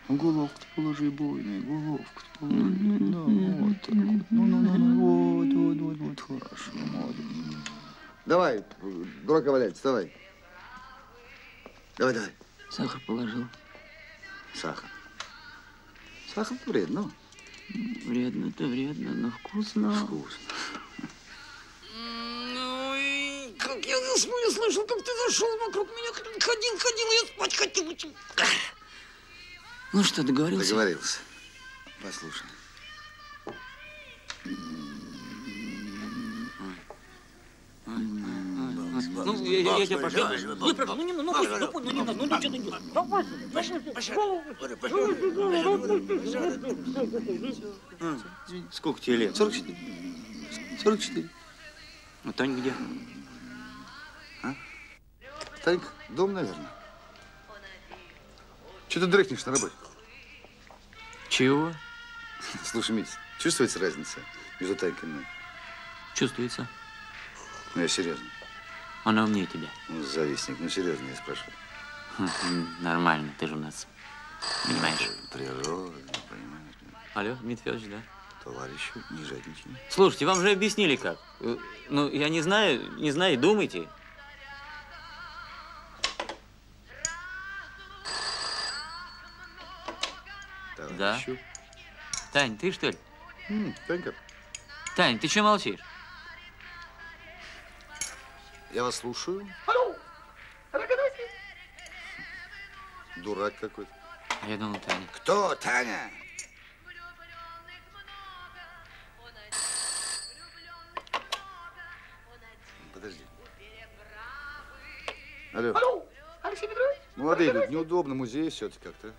B: Ну, головку-то положи, бойный, головку-то положи. Да, вот так вот. Ну, ну, ну, ну, вот, вот, вот, вот, хорошо, молодец. Давай, дурака валяется, давай. Давай, давай.
I: Сахар положил.
B: Сахар. Сахар вредно.
I: Вредно-то вредно, но вкусно.
B: Вкусно.
I: Ой, как я заснул, я слышал, как ты зашел вокруг меня, ходил, ходил, я спать хотел. Ну что, договорился?
B: Договорился. Послушай.
D: Ну, я, тебя прошу. Ну, прошу, ну, не, ну, ну, ну, ну, ну, не надо, ну, ничего не
B: Извини, сколько тебе лет? 44. 44.
D: А Тань где?
B: А? Танька, дом, наверное. Че ты дрыхнешь на работе?
D: Чего?
B: Слушай, Митя, чувствуется разница между Танькой и мной?
D: Чувствуется.
B: Ну, я серьезно.
D: Она умнее тебя.
B: Ну, завистник, ну, серьезно, я спрашиваю.
D: Хм, Нормально, ты же у нас, понимаешь.
B: Природа, понимаешь?
D: Алло, Дмитрий Федорович, да?
B: Товарищу, не жадничай.
D: Слушайте, вам же объяснили как. Э, Ну, я не знаю, не знаю, думайте. Да.
B: Товарищу.
D: Тань, ты что ли?
B: М, Танька,
D: Тань, ты что молчишь?
B: я вас слушаю. Дурак какой-то.
D: А я думал, Таня.
B: Кто, Таня? Подожди. Алло.
P: Алло, Алексей Петрович?
B: Молодые люди, неудобно, музей все-таки как-то.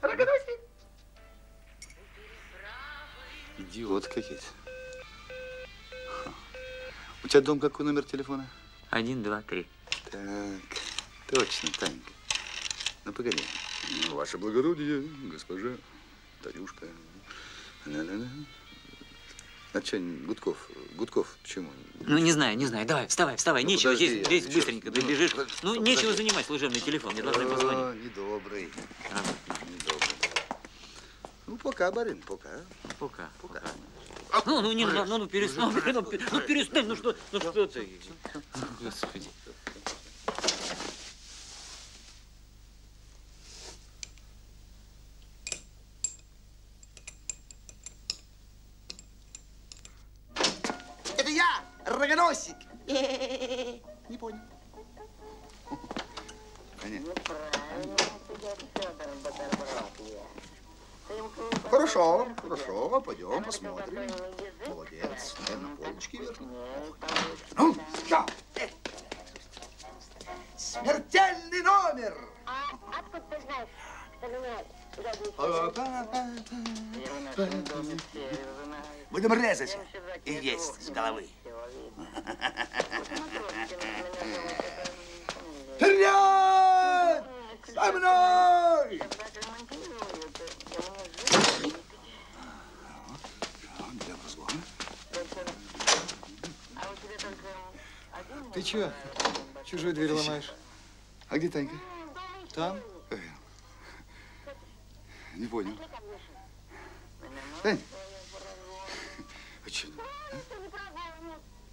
P: Рогоносый?
B: Идиот какие-то. У тебя дом какой номер телефона?
D: Один, два, три.
B: Так, точно, Танька. Ну, погоди. Ну, Ваше благородие, госпожа Танюшка. На-на-на. А что, Гудков? Гудков, почему?
D: Ну, не знаю, не знаю. Давай, вставай, вставай.
B: Ну,
D: нечего
B: подожди,
D: здесь, здесь быстренько
B: ну,
D: добежишь.
B: под-
D: Ну,
B: подожди.
D: нечего занимать служебный телефон. Мне должны
B: О,
D: позвонить.
B: недобрый. Недобрый. Ну, пока, барин, пока.
D: Пока.
B: Пока.
D: Ну, ну, не, ну, ну, ну, перестань, ну, ну, перестань, ну что, ну что ты? Господи.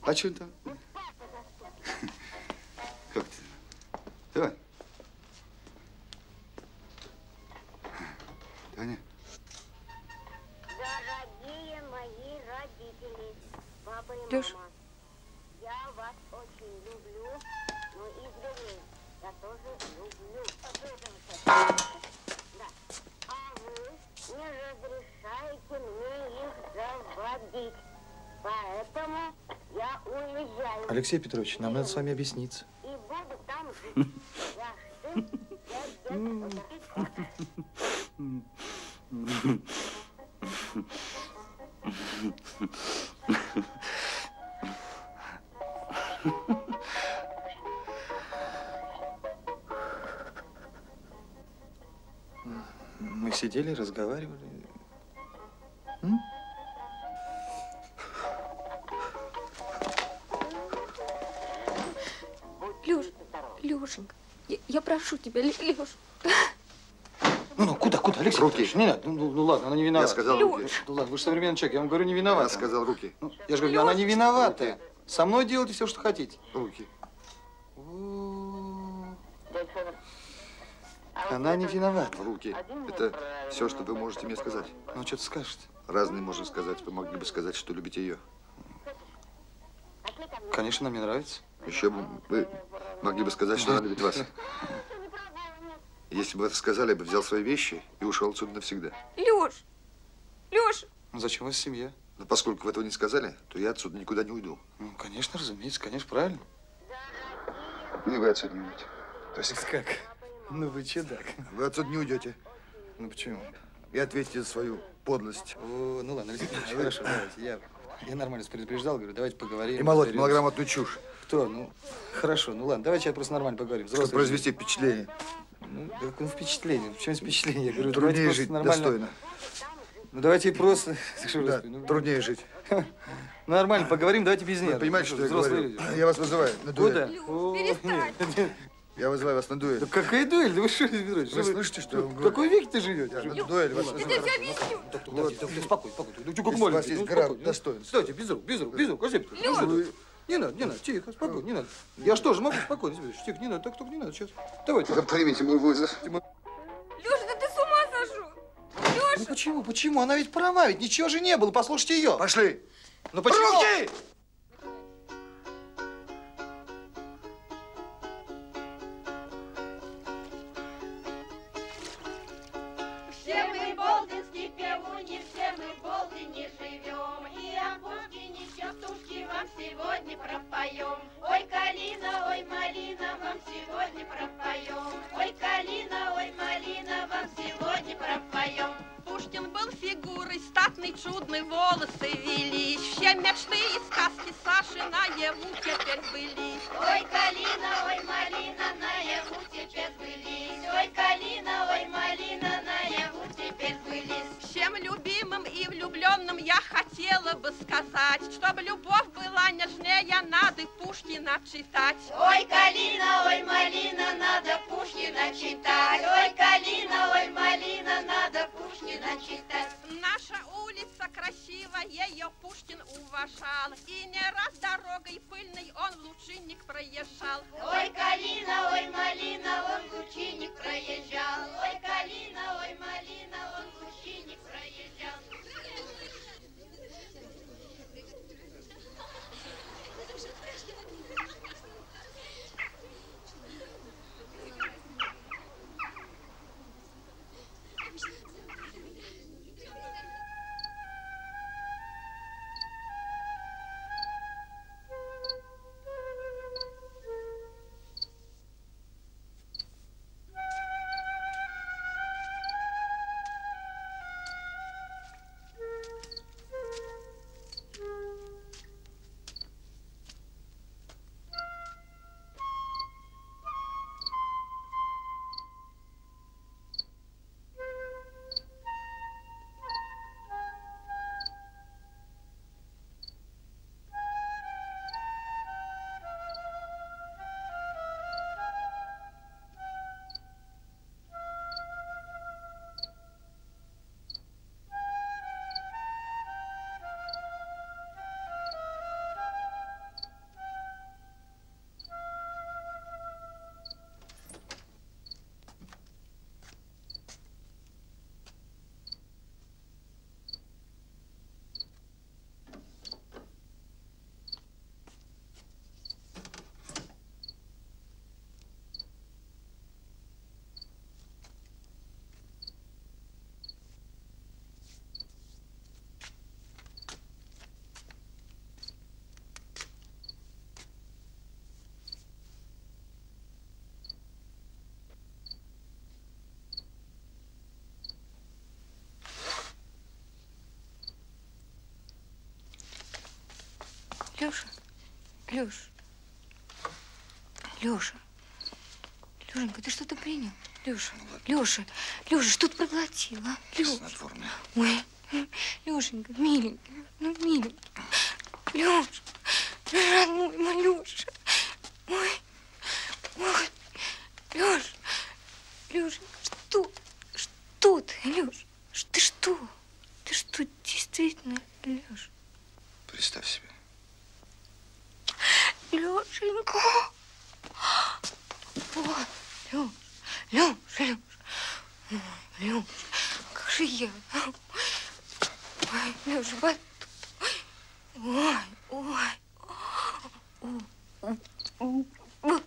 B: А, что там? Как ты? Давай. Таня,
K: Дорогие мои родители, папа и
A: Лёш,
K: мама.
Q: вас очень люблю, но изгорей я тоже люблю. Да. А вы не разрешаете мне их заводить. Поэтому я.
J: Алексей Петрович, нам надо с вами объясниться. Мы сидели, разговаривали. Не надо. Ну, ну, ну, ладно, она не виновата.
B: Я сказал руки.
J: Ну, ладно, вы же современный человек, я вам говорю, не виновата.
B: Я сказал руки.
J: Ну, я же говорю, она не виновата. Со мной делайте все, что хотите.
B: Руки.
J: Она не виновата.
B: Руки. Это все, что вы можете мне сказать.
J: Ну, что ты скажешь
B: Разные можно сказать. Вы могли бы сказать, что любите ее.
J: Конечно, она мне нравится.
B: Еще бы вы могли бы сказать, что она любит вас. Если бы это сказали, я бы взял свои вещи и ушел отсюда навсегда.
A: Леш, Леш,
J: Ну, зачем у вас семья?
B: Но поскольку вы этого не сказали, то я отсюда никуда не уйду.
J: Ну, конечно, разумеется, конечно, правильно.
B: И вы отсюда не уйдете.
J: То есть как? Ну, вы чудак.
B: Вы отсюда не уйдете.
J: Ну, почему?
B: И ответьте за свою подлость.
J: О, ну ладно, Алексей Петрович, хорошо, давайте. Я, я нормально предупреждал, говорю, давайте поговорим.
B: И молоть малограмотную чушь.
J: Кто? Ну, хорошо, ну ладно, давайте я просто нормально поговорим.
B: Чтобы
J: Взрослые
B: произвести впечатление.
J: Ну, да какое впечатление? Почему впечатление? Я говорю,
B: Труднее жить
J: нормально.
B: достойно.
J: Ну, давайте просто...
B: Да,
J: ну,
B: труднее жить.
J: ну, нормально, поговорим, давайте без нервов.
B: понимаете,
J: Ну,
B: что я говорю?
J: люди.
B: Я вас вызываю на дуэль.
J: Куда?
B: Я вызываю вас на дуэль.
J: Да какая дуэль? Да вы что, Петрович?
B: Вы слышите, что
J: да
B: я говорю?
J: какой веке ты живете?
B: Я на дуэль вас
A: я
B: вызываю.
A: тебе объясню.
J: Вот. Да, да, спокойно, спокойно. Ну, как
B: Если у вас есть
J: ну,
B: грамм
J: спокойно.
B: достоинства.
J: Стойте, без рук, без рук, без рук, Алексей Петрович, не надо. Не надо, тихо, спокойно, не надо. Я же тоже могу спокойно, Петрович, тихо, не надо, так только не надо, сейчас. Давайте.
B: Да примите мой вызов.
A: Леша, да ты с ума сошел.
J: Ну почему, почему? Она ведь права, ведь ничего же не было, послушайте ее.
B: Пошли.
J: Ну почему?
B: Руки!
L: Все мы болдинские певуни, все мы в вам сегодня пропоем. Ой, Калина, ой, Малина, вам сегодня пропоем. Ой, Калина, ой, Малина, вам сегодня пропоем. Пушкин был фигурой, статный, чудный, волосы велись. Все мечты и сказки Саши наяву теперь сбылись. Ой, Калина, ой, Малина, наяву теперь сбылись. Ой, Калина, ой, Малина, наяву любимым и влюбленным я хотела бы сказать, чтобы любовь была нежнее, надо Пушкина читать. Ой, Калина, ой, Малина, надо Пушкина читать. Ой, Калина, ой, Малина, надо Пушкина читать. Наша улица красивая, ее Пушкин уважал. И не раз дорогой пыльной он в лучинник проезжал. Ой, Калина, ой, Малина, он в лучинник проезжал. Ой, Калина, ой, Малина, он в лучинник проезжал. Thank you.
A: Леша, Леш, Леша, Лешенька, ты что-то принял? Леша, Леша, Леша, что ты проглотил, а? Леша.
B: Снотворное.
A: Ой, Лешенька, миленький, ну, миленький. Леша, родной мой Леша. Ой, ой, Леша, Лешенька, что, что ты, Леша? Ты что? Ты что, действительно, Леша?
B: Представь себе.
A: Лешенька. Ой, Леша, Леша, Леша. Ой, Леша, я? Ой, Леша, вот. Ой, ой.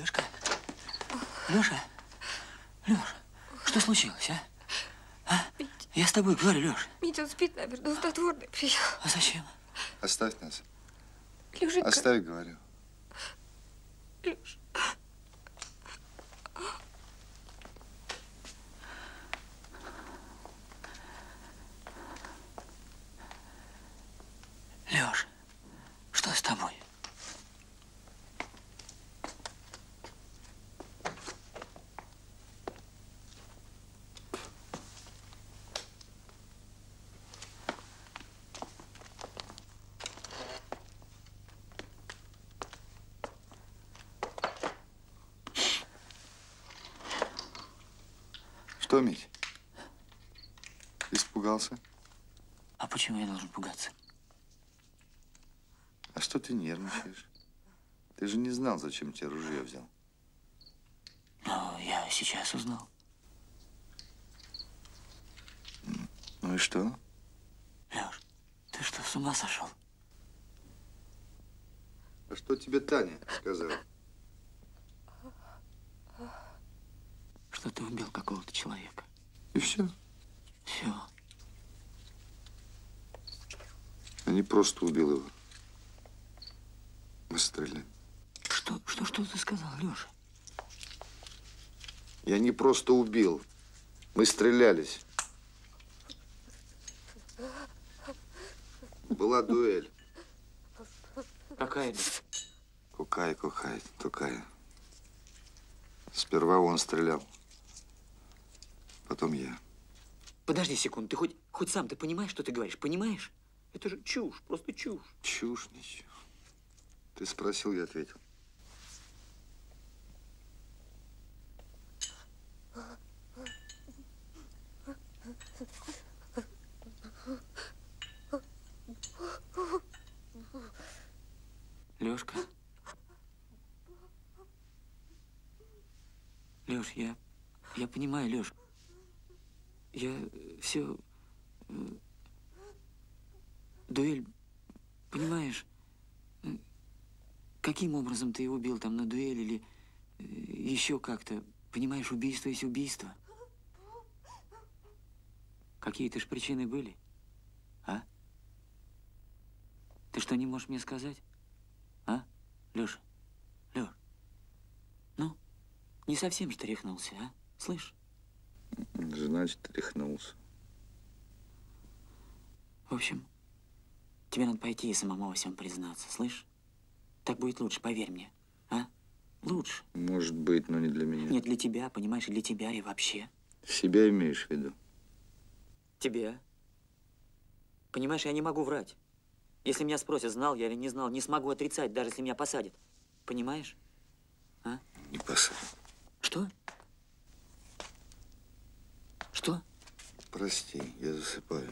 D: Лешка? Леша? Леша, что случилось, а? А? Я с тобой говорю, Леш.
A: Митя, он спит, наверное, снотворный приехал.
D: А зачем?
B: Оставь нас.
A: Лешенька.
B: Оставь, говорю.
A: Леш.
D: Леш, что с тобой?
B: Что, Мить? Испугался?
D: А почему я должен пугаться?
B: А что ты нервничаешь? Ты же не знал, зачем тебе ружье взял.
D: Ну, я сейчас узнал.
B: Ну и что?
D: Леш, ты что, с ума сошел?
B: А что тебе Таня сказала?
D: Что ты убил какого-то человека.
B: И все.
D: Все.
B: А не просто убил его. Выстрелили.
D: Что, что, что ты сказал, Леша?
B: Я не просто убил. Мы стрелялись. Была дуэль.
D: Какая
B: Кукай, кукай, тукай. Сперва он стрелял. Потом я.
D: Подожди секунду, ты хоть, хоть сам ты понимаешь, что ты говоришь? Понимаешь? Это же чушь, просто чушь.
B: Чушь, ничего. Ты спросил, я ответил.
D: Лешка. Леш, я, я понимаю, Леш. Я все... Дуэль, понимаешь, э, каким образом ты его убил там на дуэль или э, еще как-то, понимаешь, убийство есть убийство. Какие-то ж причины были, а? Ты что, не можешь мне сказать? А, Леша? Леш? Ну, не совсем же ты рехнулся, а? Слышь?
B: Значит, тряхнулся.
D: В общем, тебе надо пойти и самому во всем признаться, слышь? Так будет лучше, поверь мне, а? Лучше.
B: Может быть, но не для меня.
D: Нет, для тебя, понимаешь, и для тебя и вообще.
B: Себя имеешь в виду?
D: Тебе. Понимаешь, я не могу врать. Если меня спросят, знал я или не знал, не смогу отрицать, даже если меня посадят. Понимаешь? А?
B: Не посадят.
D: Что? Что?
B: Прости, я засыпаю.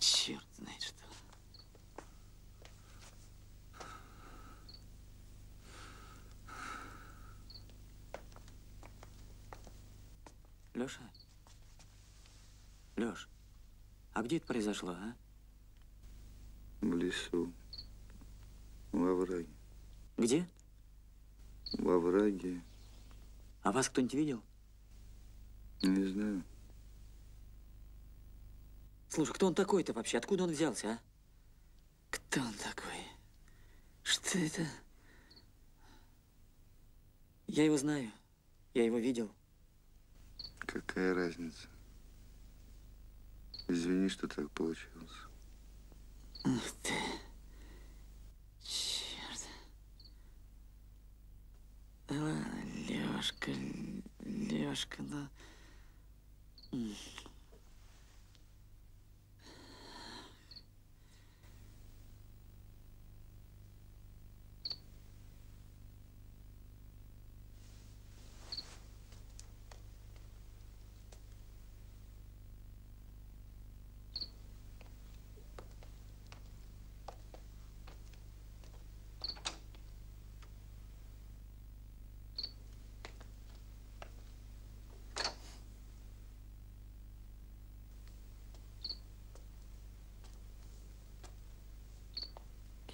D: Черт знает что. Леша? Леш, а где это произошло, а?
B: В лесу. Во враге.
D: Где?
B: Во враге.
D: А вас кто-нибудь видел?
B: Не знаю.
D: Слушай, кто он такой-то вообще? Откуда он взялся, а? Кто он такой? Что это? Я его знаю. Я его видел.
B: Какая разница? Извини, что так получилось.
D: Ух ты. Черт. Да ладно, Лешка, Лешка, ну... М.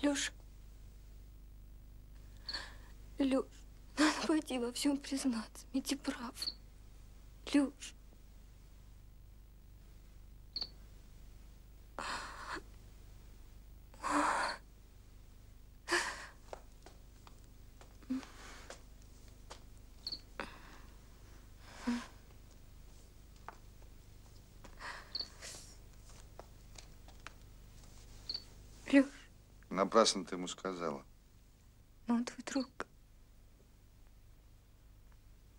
A: Леша. Леш, пойти во всем признаться. Митя прав. Леш,
B: Напрасно ты ему сказала.
A: ну он твой друг.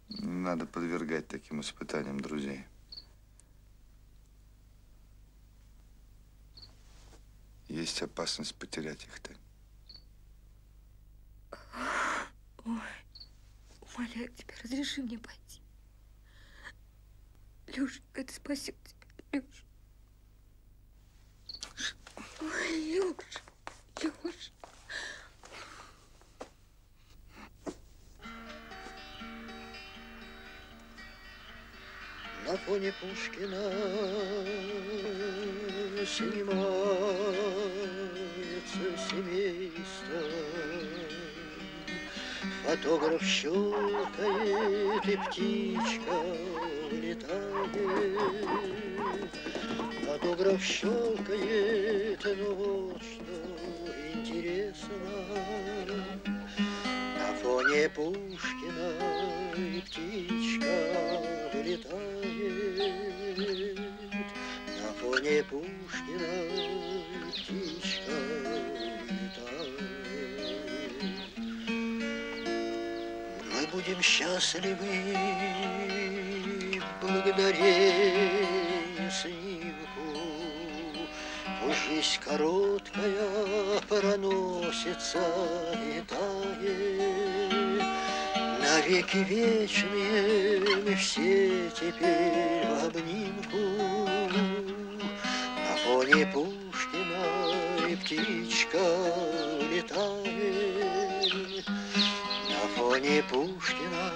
B: Не надо подвергать таким испытаниям друзей. Есть опасность потерять их, Тань.
A: Ой, умоляю тебя, разреши мне пойти. Леша, это спасет тебя, Леша. Ой, Леша, Леша.
N: На фоне Пушкина снимается семейство. Фотограф щелкает, и птичка улетает. Фотограф щелкает, ну вот что интересно. На фоне Пушкина и птичка вылетает. Фоне Пушкина птичка вылетает. Мы будем счастливы благодаря снимку. Пусть жизнь короткая проносится и тает. Навеки вечные мы все теперь в обнимку. Пушкина и птичка летает. На фоне Пушкина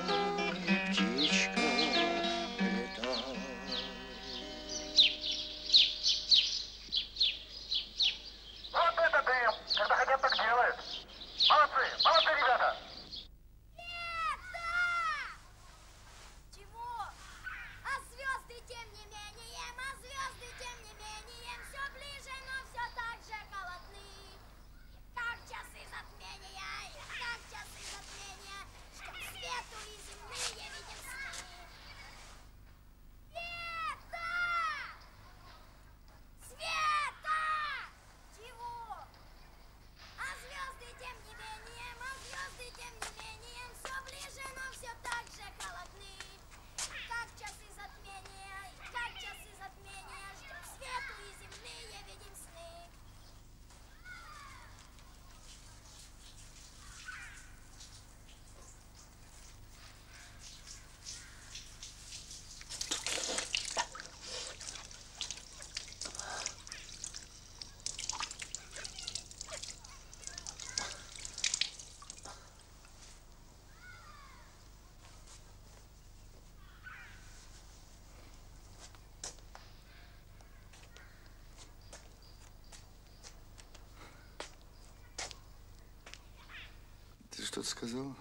B: что-то сказала?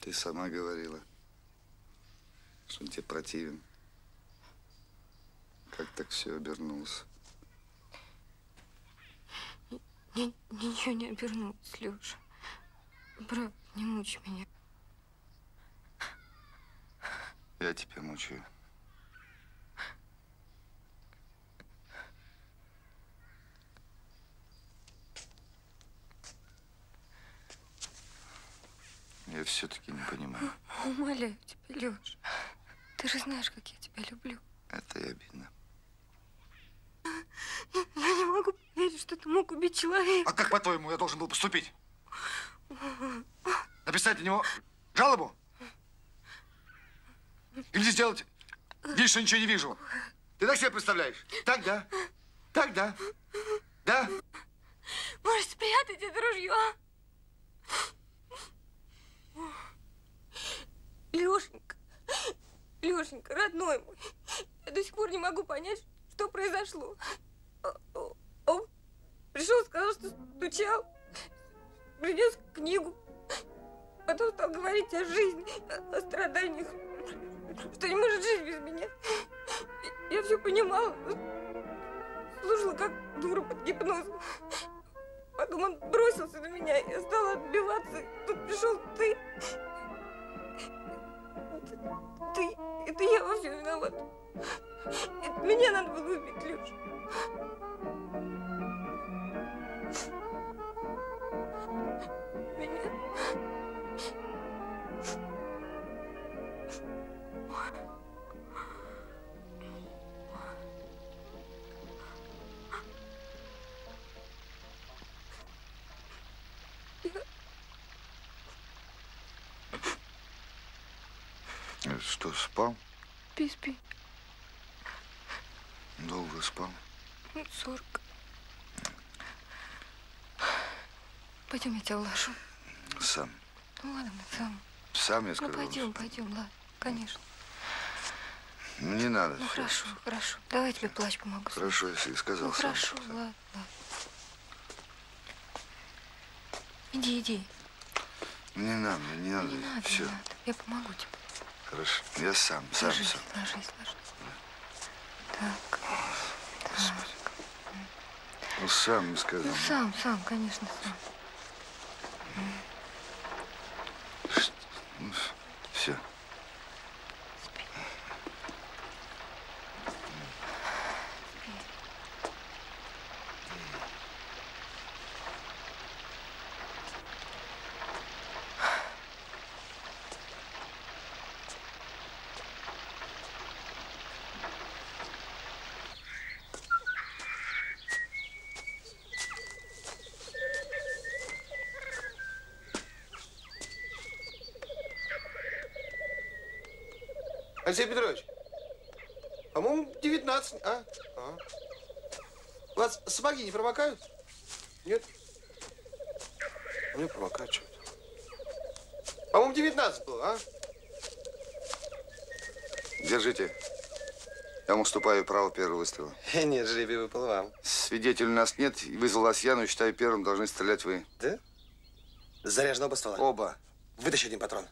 B: Ты сама говорила, что он тебе противен. Как так все обернулось?
A: Ни- ничего не обернулось, Леша. Правда, не мучай меня.
B: Я тебя мучаю. Все-таки не понимаю.
A: Умоляю тебя, Леша. Ты же знаешь, как я тебя люблю.
B: Это и обидно.
A: Я не могу поверить, что ты мог убить человека.
B: А как, по-твоему, я должен был поступить? Написать на него жалобу? Или сделать вид, что ничего не вижу? Ты так себе представляешь? Так, да? Так, да? Да?
A: Может, спрятать это ружье? Лешенька, Лешенька, родной мой, я до сих пор не могу понять, что произошло. Он пришел, сказал, что стучал, принес книгу, потом стал говорить о жизни, о страданиях, что не может жить без меня. Я все понимала, слушала как дура под гипнозом. Потом он бросился на меня, я стала отбиваться. Тут пришел ты. Ты, это я во всем виноват. Это меня надо было убить, Леша. Меня.
B: Что, спал?
A: Спи, спи.
B: Долго спал?
A: Сорок. Пойдем, я тебя уложу.
B: Сам.
A: Ну ладно, сам.
B: Сам, я
A: Ну
B: сказал.
A: пойдем, пойдем, ладно, конечно.
B: Ну, не надо.
A: Ну хорошо, хорошо. Давай я тебе плащ помогу.
B: Хорошо, если сказал
A: Ну
B: сам.
A: хорошо, ладно, ладно. Иди, иди.
B: Не надо, не надо.
A: Не надо,
B: Все,
A: не надо. Я помогу тебе.
B: Хорошо. Я сам, сам,
A: ложись,
B: сам.
A: ложись, ложись. Так.
B: Ну, сам сказал.
A: Ну сам, сам, конечно, сам.
B: Ну, все.
J: Алексей Петрович, по-моему, 19, а? а? У вас сапоги не промокают? Нет? Меня промокают что-то. По-моему, 19 было, а?
B: Держите. Я вам уступаю право первого выстрела.
J: Нет, жребий выпал вам.
B: Свидетелей у нас нет. Вызвал Лосьяну, считаю, первым должны стрелять вы.
J: Да? Заряжены оба ствола?
B: Оба.
J: Вытащи один патрон.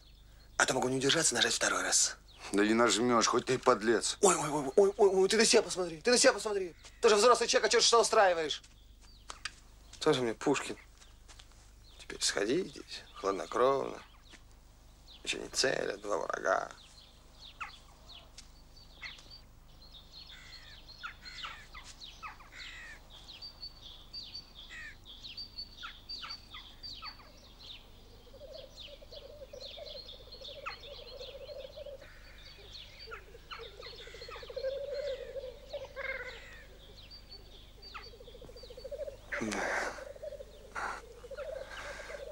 J: А то могу не удержаться, нажать второй раз.
B: Да не нажмешь, хоть ты подлец.
J: Ой, ой, ой, ой, ой, ой, ты на себя посмотри, ты на себя посмотри. Ты же взрослый человек, а чё ж что устраиваешь? Тоже мне Пушкин. Теперь сходи здесь, хладнокровно. Еще не целя, два врага.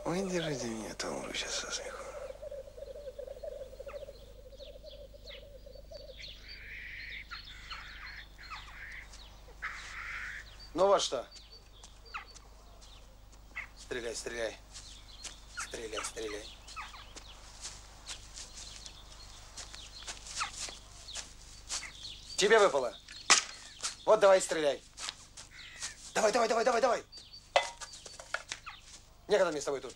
J: Ой, держите меня, а то умру сейчас со смеху. Ну вот что. Стреляй, стреляй. Стреляй, стреляй. Тебе выпало. Вот давай стреляй. Давай, давай, давай, давай, давай. Некогда мне с тобой тут.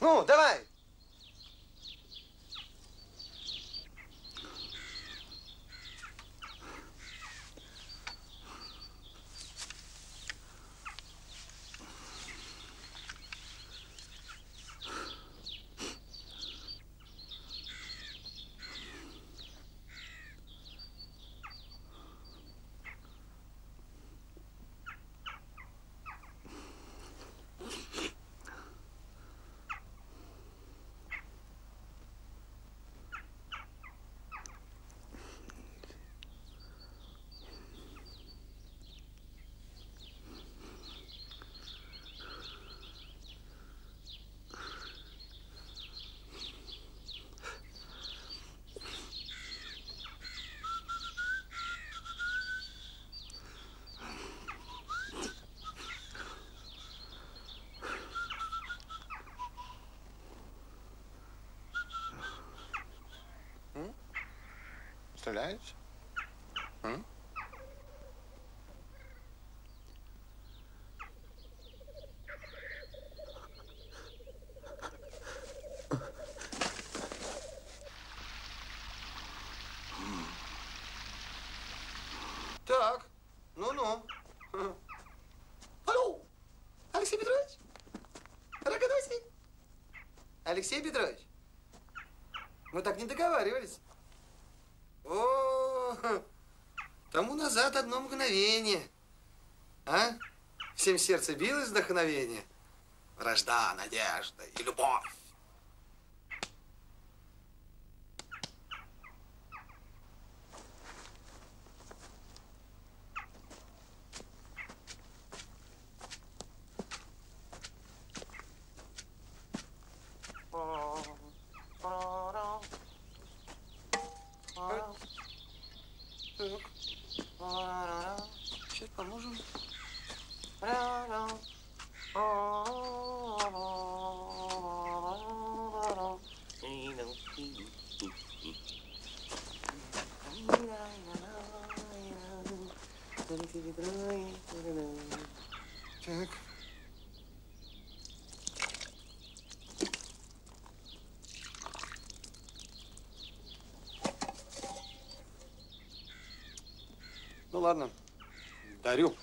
J: Ну, давай. Стреляешь? М? Так, ну-ну. Алло, Алексей Петрович? Рогоносый? Алексей Петрович? Мы так не договаривались. О, тому назад одно мгновение. А? Всем сердце билось вдохновение. Вражда, надежда и любовь. Ладно, дарю.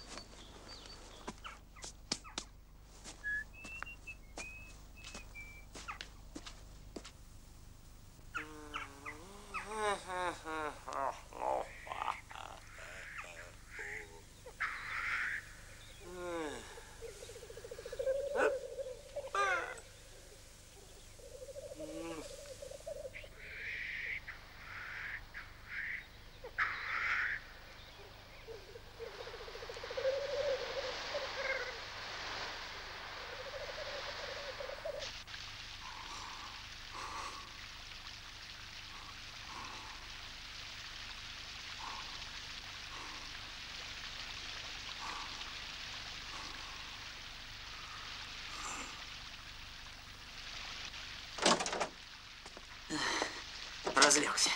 D: Разлегся.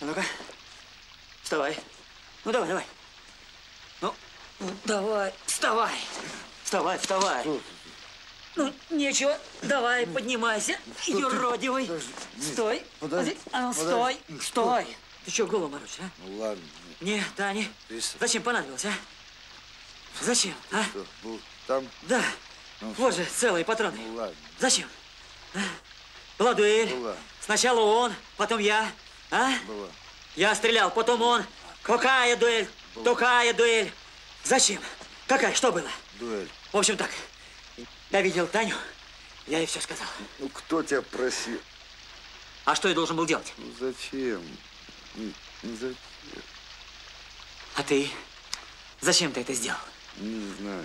D: А ну-ка, вставай. Ну, давай, давай. Ну, ну, давай, вставай. Вставай, вставай. Ну, нечего. Давай, поднимайся, юродивый. Стой.
B: Подожди,
D: А ну,
B: подожди.
D: стой,
B: что?
D: стой. Ты что, голову морочишь, а?
B: Ну ладно.
D: Не, Таня,
B: Пристав.
D: зачем понадобилось, а? Зачем, а?
B: Что, был там?
D: Да,
B: Ну,
D: вот же целые патроны.
B: Ну ладно.
D: Зачем? А? Была дуэль.
B: Ладно.
D: Сначала он, потом я. А?
B: Была.
D: Я стрелял, потом он. Какая дуэль? Такая дуэль. Зачем? Какая? Что было?
B: Дуэль.
D: В общем так, я видел Таню, я ей все сказал.
B: Ну кто тебя просил?
D: А что я должен был делать?
B: Ну зачем? Ну, ну, зачем?
D: А ты? Зачем ты это сделал?
B: Не знаю.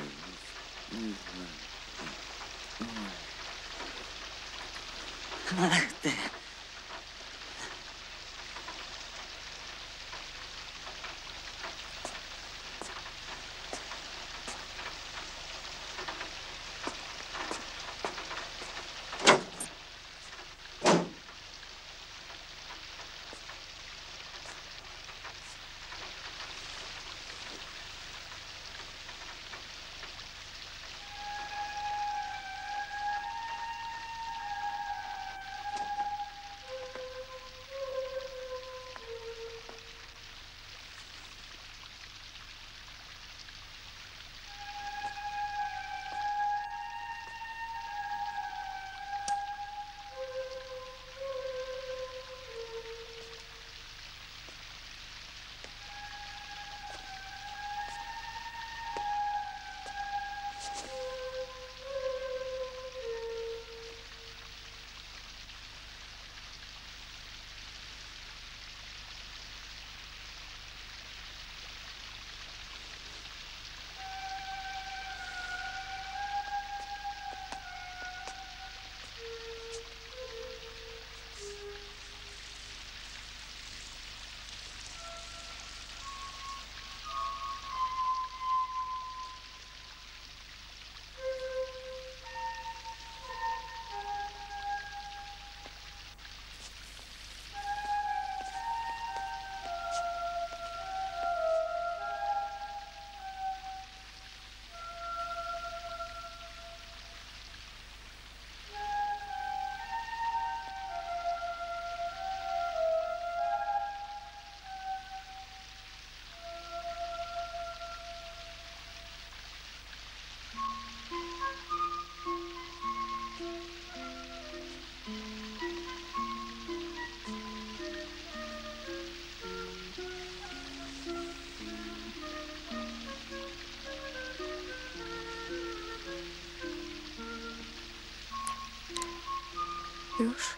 B: Не знаю.
D: Ах ты.
A: Леша.